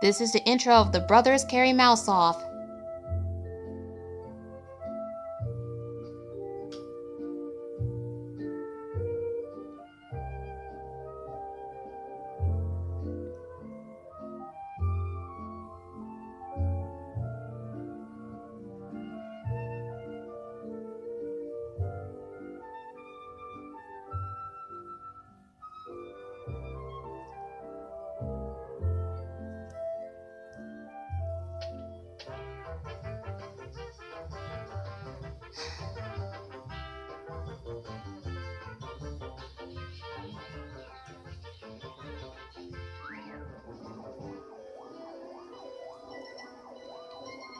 This is the intro of The Brothers Carry Mouse Off.